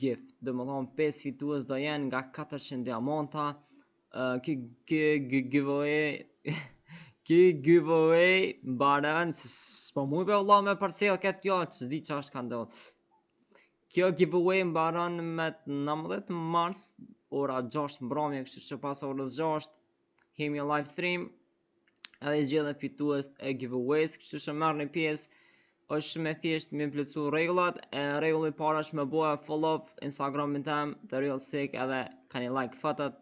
Gift, domethënë pesë fitues do jenë nga 400 diamanta. Ky ky giveaway ky giveaway mbaron s'po mund më vallah me përcjell këtë fjalë, s'di çfarë ka ndodhur. Kjo giveaway mbaron me 19 mars ora 6 mbrëmje, kështu që pas orës 6 kemi live stream edhe i zgjedhim fituesit e giveaway-t, kështu që merrni pjesë. Është shumë e thjeshtë me plotësu rregullat. Rregulli i parë është me bo follow Instagramin tim, The Real Sick edhe ka një like fotot.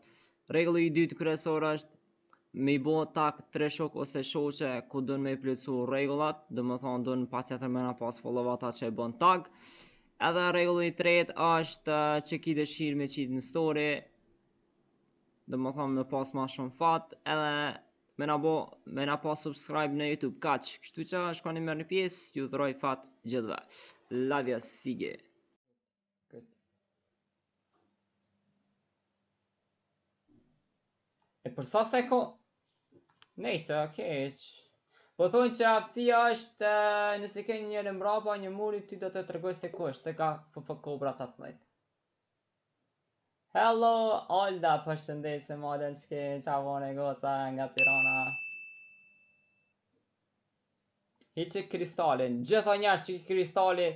Rregulli i dytë kryesor është me i bo tag tre shokë ose shoqe edhe dun me i plotësu rregullat, domethënë dun patjetër me na pas follow ata që i bon tag. Edhe rregulli i tretë është që ki dëshirë me qitë në story, Domethënë me pas ma shumë fat edhe me na, bo, me na pas subscribe në Youtube, kaq. Kështu që shkoni merrni pjesë, ju dëshiroj fat të gjithëve. Love you, sige. E për sa se ko... Nejtë, okej, okay, Po thonë që aftësia është eh, nëse ke një njeri mbrapa një muri ty do të tregojë se ku është, të ka FF Cobra 18. Hello Alda përshëndetje model çke ça vone goca nga Tirana Hiqe kristalin gjitha njerëz që ky kristali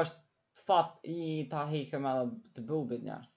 është fat le ta hiqim edhe të bubit njerëz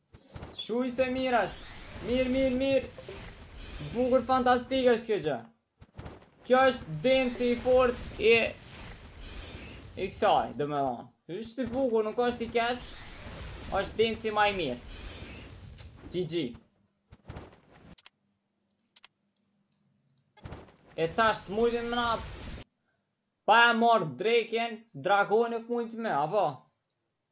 Shuj se mirë është. Mirë, mirë, mirë. Bukur fantastik është kjo gjë. Kjo është densi i fort i... I kësaj, domethënë. Është i bukur, nuk është i keq. është densi ma i mirë. GG. E s'ashtë s'mujtëm me marrë. Po e marr Draken, dragonin e mujt me, apo?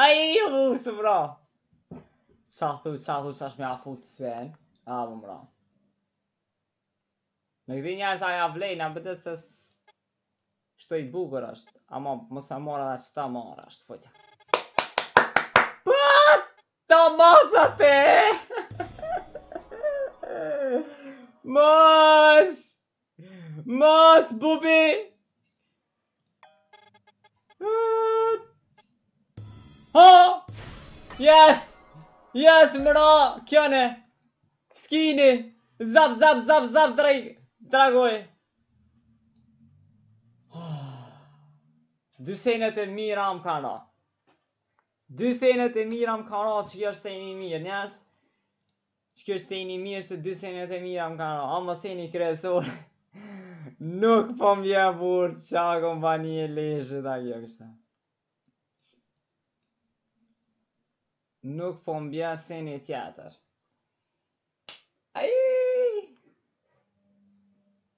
Ai i lutë, bro! Ça thu, ça thu, ça është me ia fut Sven, a më ra. Në këta njerëz sa ja vlejnë, a bëtë se shumë i bukur është, ama më sa mora dhe qëta mora është, futja. Pa, ta ma tha te! Mos! Mos, bubi! Ha! Yes! Yes, m'ra! Ky gun skini! Zap, zap, zap, zap, drag... Dragoj! Dy senet e mira më kanë ra. Dy senet e mira më kanë ra, që kjo është sen i mirë, njerëz. Qiky është seni i mirë se dy senet e mira më kanë ra, ama seni kryesor nuk po më bje burr ça kompani e leshit a kjo kështu. Nuk po më bje seni tjetër. Ai!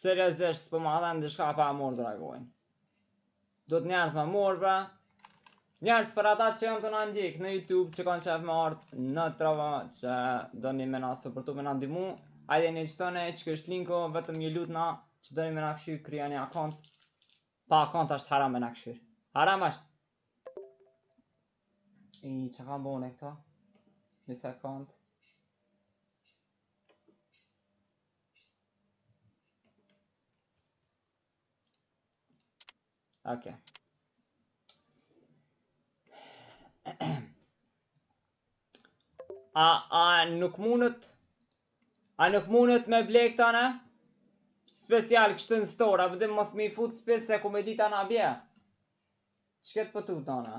Seriozisht s'po ma dhan diçka pa e morr dragoin. Do të njerëz me e morr pra. Njerëz për ata që janë tu na ndjek në YouTube që kanë qef me ardh në Trovo që doni me na suportu me na ndimu. Hajdeni qëtone qe ku është linku vetëm ju lutna që doni me na kshyr krijoni akont. Pa akont është haram me na kshyr. Haram është. I çka më bone këta? Një sekundë. Oke. A, a nuk mundët? A nuk mundet me ble këtë në special kështu në store, a pëtë mos me i fut spes se ku me ditë a na bje? Qikëtë po tutna?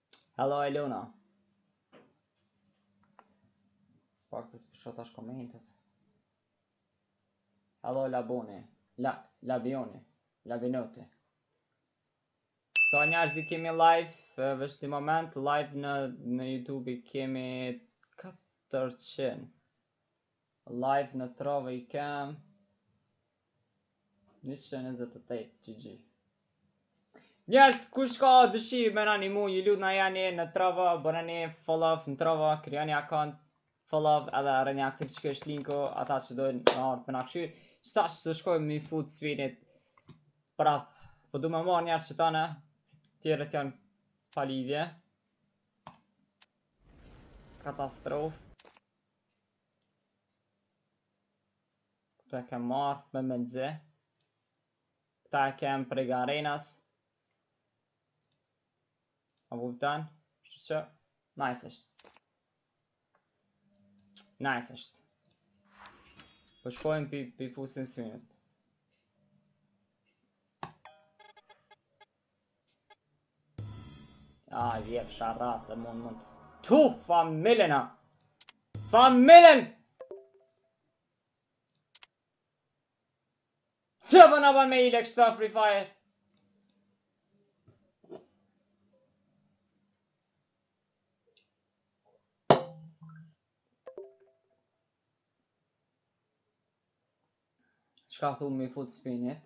Hello Eluna Pak se s'po i shoh tash komentet. Hello Laboni, La Labioni, Labinoti. Sa njerëz i kemi live, veç një moment, live në në YouTube i kemi 400. Live në Trovo i kem njëqind e njëzet e tetë GG Njerëz kush ka dëshirë me na nimu ju lutna ejani në Trovo bënani follow në Trovo krijoni akont follow edhe rrini aktiv qe ku është linku ata që dojnë me ardh për me na kshyr qetash po shkojmë me i fut spinet prap po du me marr njerë që tanë tjerët janë palidhje katastrofë Këta e kam marrë me me dze. Këta e kam prej Garenas. A kuptan? Kshtu që? Nice është. Nice është. Po shkojmë pi, pi fusim spinet. A, vjef sharra se mund mund. Tu, familena! Familen! Që për po na ban me i lek shta Free Fire? Çka thu me i fut spinet?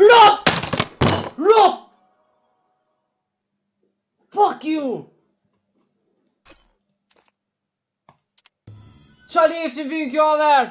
Rop! Rop! Fuck you! Qa leshin vjen kjo a ver?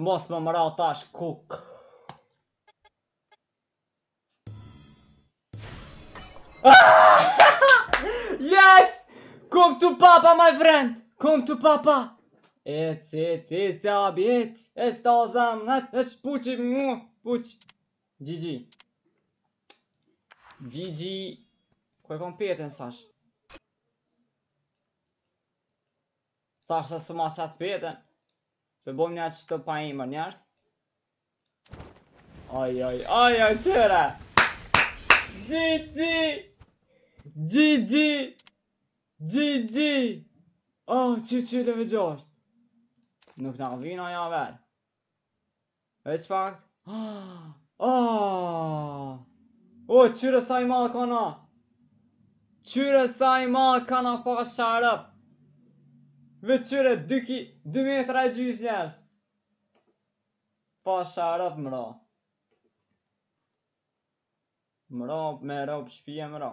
Mos më mrra tash kuku. Yes! Come to papa my friend. Come to papa. Ec, ec, ec te babi, ec, ec të ozam, ec, ec, puqi, mu, puq. GG. GG. Ku e kom petën tash? Thashë s'e marr qat petën. Po e boj ni qashtu pa emër njerëz. Oj, oj, oj, oj, qëra! Gji, gji! Gji, Oh, qyr level gjashtë! Nuk na vin a ja ver. Ec pak. O qyre sa i madh kanka. Qyre sa i madh kanka pasha rob. He qyre 2 ki 2 metra e gjys njerëz. Pasha rob mrra. Mrra me rob shpije mrra.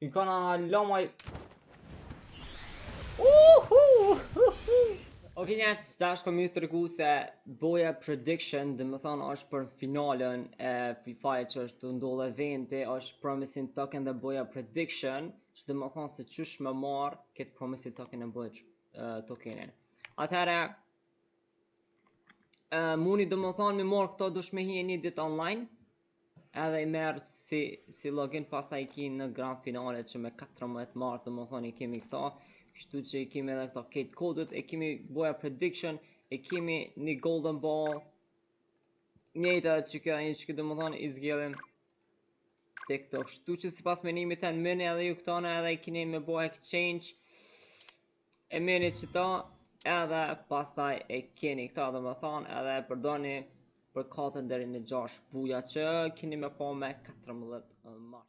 I kena lo ma Ok njerëz, tash kom me ju tregu se boja prediction domethonë është për finalen e Free Fire që është tu ndodh eventi është promising token dhe boja prediction që domethonë se qysh me marrë këtë promising token e boja tokenin Atëherë Muni domethonë me marrë këto dush me hi një ditë online Edhe i merr si si login pastaj i ki në grand finalen që me 14 mars domethënë i kemi këta, kështu që i kemi edhe këta Kate Kodet, e kemi boja prediction, e kemi një golden ball. Njëjta që kjo ai që domethënë i zgjedhim tek këto. Kështu që sipas menimit tan muni edhe ju këta na edhe i keni me bo exchange. E merrni qëta edhe pastaj e keni këta domethanë edhe e përdoni për qaten deri në 6 boja që keni me pa me 14 mars.